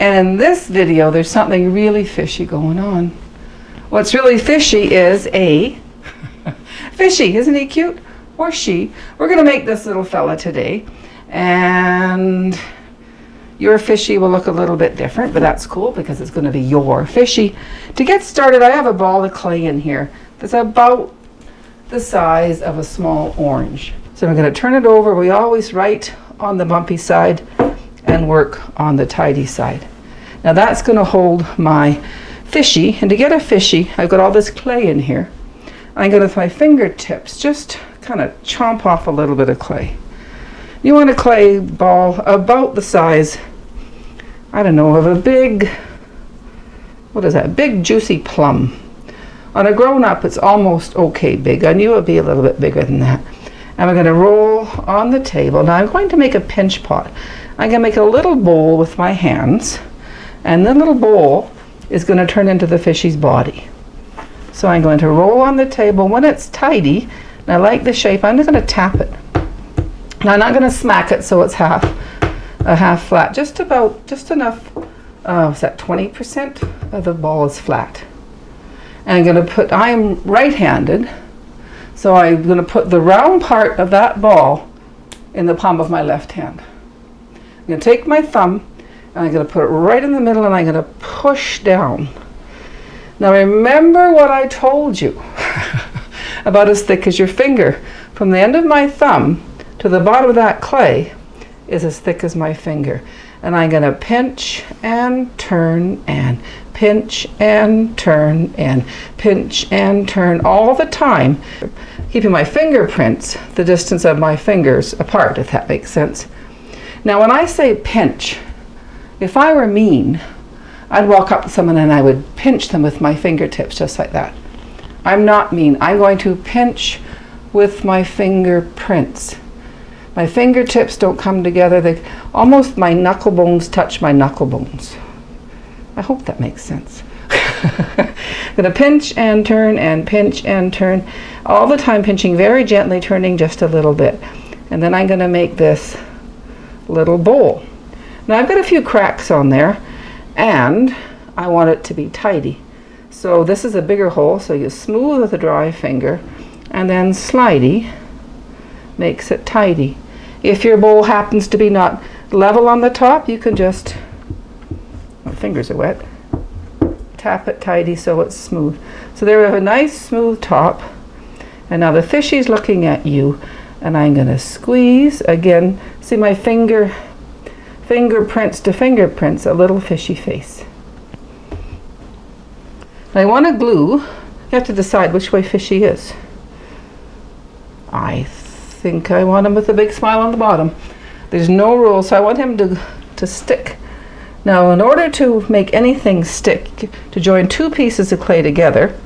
And in this video, there's something really fishy going on. What's really fishy is a fishy, isn't he cute? Or she. We're going to make this little fella today. And your fishy will look a little bit different, but that's cool because it's going to be your fishy. To get started, I have a ball of clay in here that's about the size of a small orange. So I'm going to turn it over. We always write on the bumpy side and work on the tidy side. Now that's going to hold my fishy. And to get a fishy, I've got all this clay in here. I'm going to, with my fingertips, just kind of chomp off a little bit of clay. You want a clay ball about the size, I don't know, of a big, what is that, big juicy plum. On a grown up, it's almost okay big. I knew it would be a little bit bigger than that. And we're going to roll on the table. Now I'm going to make a pinch pot. I'm going to make a little bowl with my hands. And the little bowl is going to turn into the fishy's body. So I'm going to roll on the table. When it's tidy, and I like the shape, I'm just going to tap it. Now I'm not going to smack it so it's half, a half flat. Just about, just enough, uh, what's that, 20% of the ball is flat. And I'm going to put, I'm right-handed, so I'm going to put the round part of that ball in the palm of my left hand. I'm going to take my thumb and I'm going to put it right in the middle and I'm going to push down. Now remember what I told you about as thick as your finger. From the end of my thumb to the bottom of that clay is as thick as my finger. And I'm going to pinch and turn and pinch and turn and pinch and turn all the time, keeping my fingerprints the distance of my fingers apart, if that makes sense. Now, when I say pinch, if I were mean, I'd walk up to someone and I would pinch them with my fingertips just like that. I'm not mean. I'm going to pinch with my fingerprints. My fingertips don't come together. They almost my knuckle bones touch my knuckle bones. I hope that makes sense. I'm going to pinch and turn and pinch and turn all the time pinching very gently turning just a little bit and then I'm going to make this little bowl now I've got a few cracks on there and I want it to be tidy so this is a bigger hole so you smooth with a dry finger and then slidey makes it tidy if your bowl happens to be not level on the top, you can just, my fingers are wet, tap it tidy so it's smooth. So there we have a nice smooth top. And now the fishy's looking at you and I'm going to squeeze again. See my finger, fingerprints to fingerprints, a little fishy face. I want to glue. You have to decide which way fishy is. I think I want him with a big smile on the bottom. There's no rule, so I want him to, to stick. Now, in order to make anything stick, to join two pieces of clay together,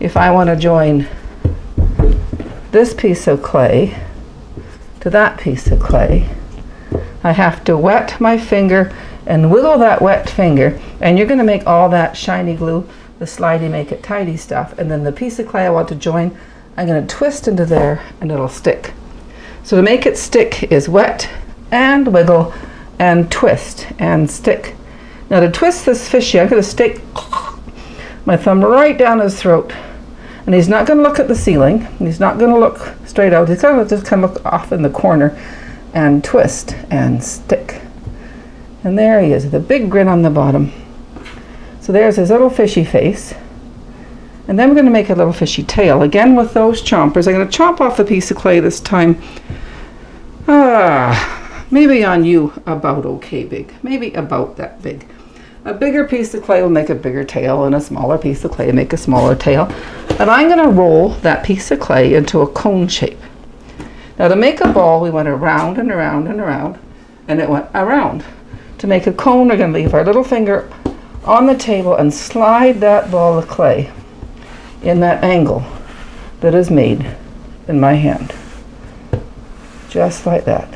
if I want to join this piece of clay to that piece of clay, I have to wet my finger and wiggle that wet finger, and you're going to make all that shiny glue, the slidey make it tidy stuff, and then the piece of clay I want to join, I'm going to twist into there and it'll stick. So to make it stick is wet and wiggle and twist and stick. Now to twist this fishy, I'm going to stick my thumb right down his throat. And he's not going to look at the ceiling. He's not going to look straight out. He's going to just kind of look off in the corner and twist and stick. And there he is, a big grin on the bottom. So there's his little fishy face. And then we're going to make a little fishy tail. Again with those chompers. I'm going to chomp off a piece of clay this time Ah, maybe on you about okay big. Maybe about that big. A bigger piece of clay will make a bigger tail and a smaller piece of clay will make a smaller tail. And I'm going to roll that piece of clay into a cone shape. Now to make a ball we went around and around and around and it went around. To make a cone we're going to leave our little finger on the table and slide that ball of clay in that angle that is made in my hand just like that.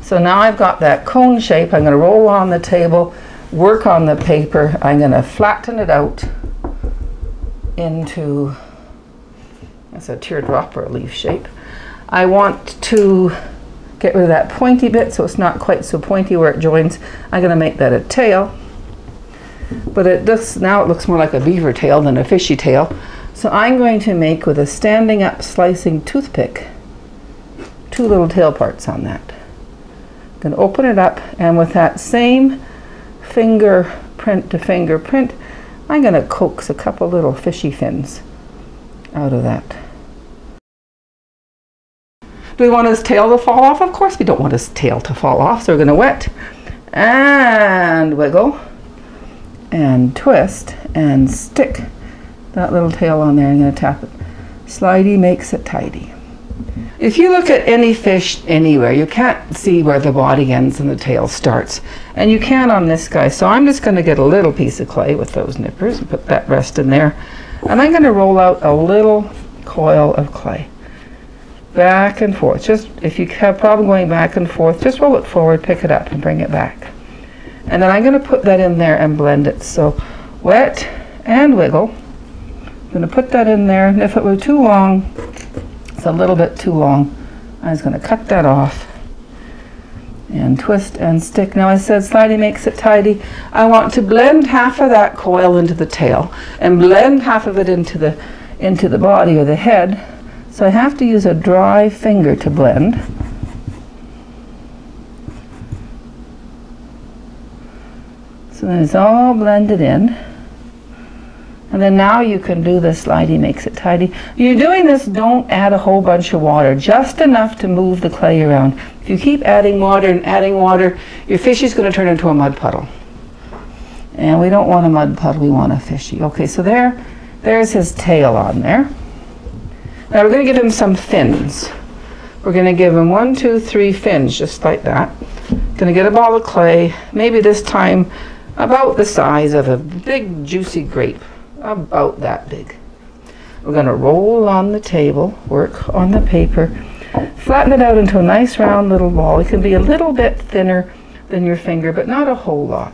So now I've got that cone shape. I'm going to roll on the table, work on the paper. I'm going to flatten it out into, that's a teardrop or a leaf shape. I want to get rid of that pointy bit so it's not quite so pointy where it joins. I'm going to make that a tail. But it looks, now it looks more like a beaver tail than a fishy tail. So I'm going to make with a standing up slicing toothpick two little tail parts on that. I'm going to open it up and with that same fingerprint to fingerprint, I'm going to coax a couple little fishy fins out of that. Do we want his tail to fall off? Of course we don't want his tail to fall off, so we're going to wet and wiggle and twist and stick that little tail on there. I'm going to tap it. Slidey makes it tidy. If you look at any fish anywhere, you can't see where the body ends and the tail starts. And you can on this guy. So I'm just going to get a little piece of clay with those nippers and put that rest in there. And I'm going to roll out a little coil of clay. Back and forth. Just if you have problem going back and forth, just roll it forward, pick it up, and bring it back. And then I'm going to put that in there and blend it. So wet and wiggle. I'm going to put that in there. And if it were too long, it's a little bit too long. I'm just going to cut that off and twist and stick. Now I said slidey makes it tidy. I want to blend half of that coil into the tail and blend half of it into the into the body or the head. So I have to use a dry finger to blend. So then it's all blended in. And then now you can do the slidey makes it tidy. You're doing this, don't add a whole bunch of water, just enough to move the clay around. If you keep adding water and adding water, your fish is going to turn into a mud puddle. And we don't want a mud puddle, we want a fishy. Okay, so there, there's his tail on there. Now we're going to give him some fins. We're going to give him one, two, three fins, just like that. Going to get a ball of clay, maybe this time about the size of a big juicy grape about that big. We're going to roll on the table, work on the paper, flatten it out into a nice round little ball. It can be a little bit thinner than your finger, but not a whole lot.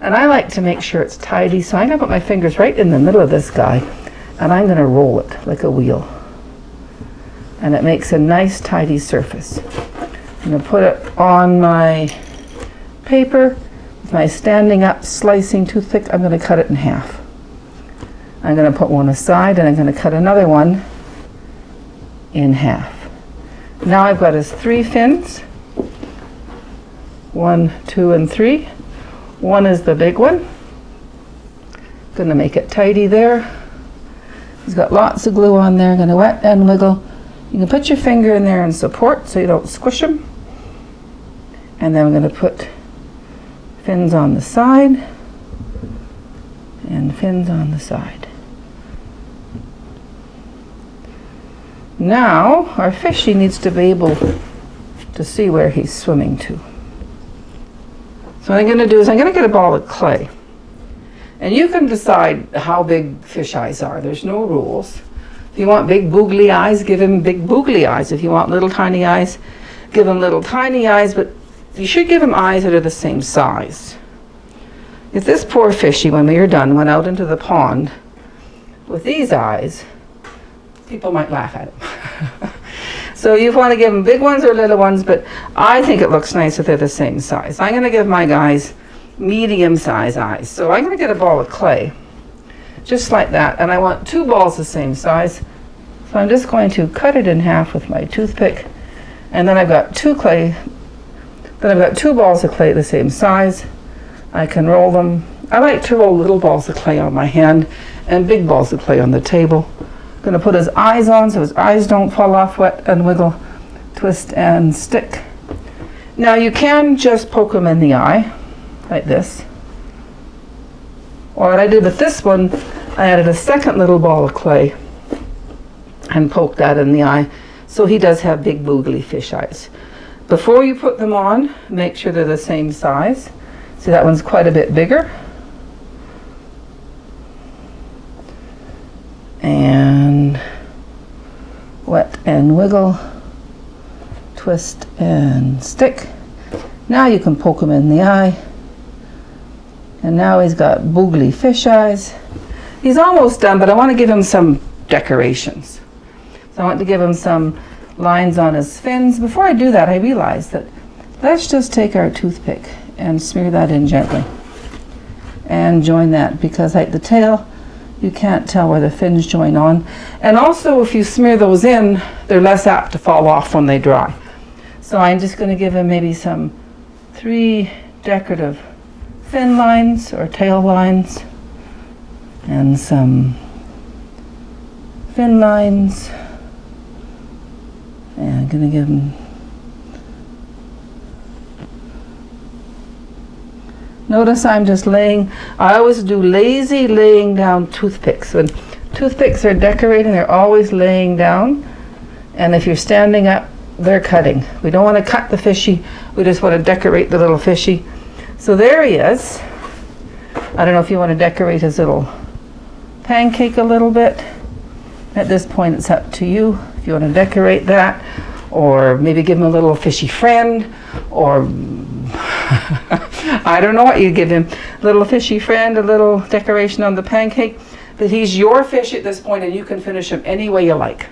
And I like to make sure it's tidy, so I'm going to put my fingers right in the middle of this guy, and I'm going to roll it like a wheel. And it makes a nice tidy surface. I'm going to put it on my paper with my standing up slicing toothpick. I'm going to cut it in half. I'm going to put one aside and I'm going to cut another one in half. Now I've got his three fins. One, two, and three. One is the big one. Going to make it tidy there. He's got lots of glue on there. Going to wet and wiggle. You can put your finger in there and support so you don't squish them. And then I'm going to put fins on the side and fins on the side. Now, our fishy needs to be able to see where he's swimming to. So what I'm going to do is I'm going to get a ball of clay. And you can decide how big fish eyes are. There's no rules. If you want big boogly eyes, give him big boogly eyes. If you want little tiny eyes, give him little tiny eyes. But you should give him eyes that are the same size. If this poor fishy, when we are done, went out into the pond with these eyes, people might laugh at him. so you want to give them big ones or little ones, but I think it looks nice if they're the same size. I'm going to give my guys medium size eyes. So I'm going to get a ball of clay, just like that, and I want two balls the same size. So I'm just going to cut it in half with my toothpick, and then I've got two clay, then I've got two balls of clay the same size. I can roll them. I like to roll little balls of clay on my hand and big balls of clay on the table. Going to put his eyes on so his eyes don't fall off, wet and wiggle, twist and stick. Now you can just poke him in the eye, like this. Or what I did with this one, I added a second little ball of clay and poked that in the eye. So he does have big boogly fish eyes. Before you put them on, make sure they're the same size. See that one's quite a bit bigger. And wet and wiggle, twist and stick. Now you can poke him in the eye. And now he's got boogly fish eyes. He's almost done, but I want to give him some decorations. So I want to give him some lines on his fins. Before I do that, I realize that let's just take our toothpick and smear that in gently and join that because like the tail you can't tell where the fins join on. And also if you smear those in they're less apt to fall off when they dry. So I'm just going to give him maybe some three decorative fin lines or tail lines and some fin lines. And I'm going to give him Notice I'm just laying, I always do lazy laying down toothpicks. When toothpicks are decorating, they're always laying down. And if you're standing up, they're cutting. We don't want to cut the fishy, we just want to decorate the little fishy. So there he is. I don't know if you want to decorate his little pancake a little bit. At this point, it's up to you if you want to decorate that, or maybe give him a little fishy friend, or I don't know what you give him. Little fishy friend, a little decoration on the pancake. But he's your fish at this point and you can finish him any way you like.